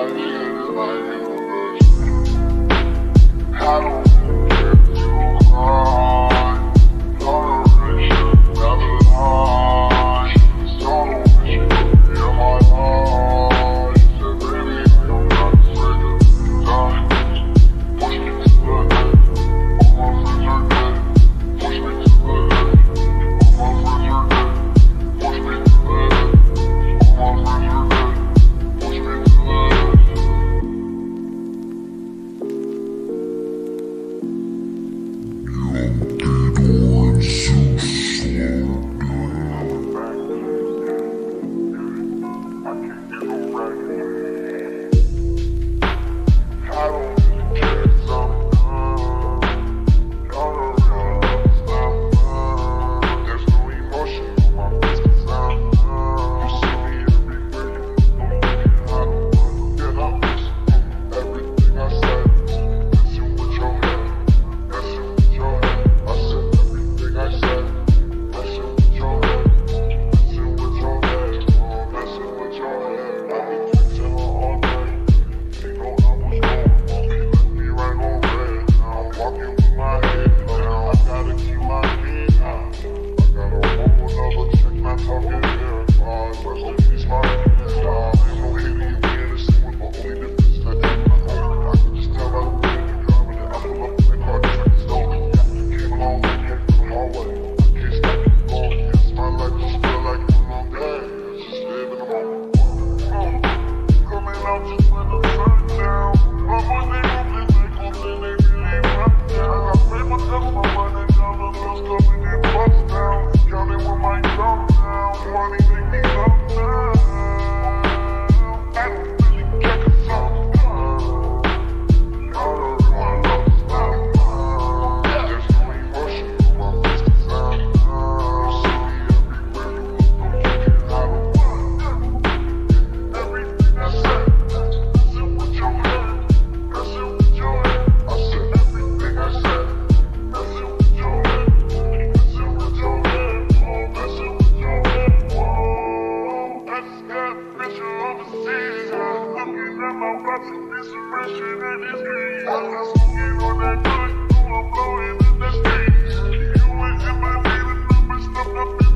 I don't care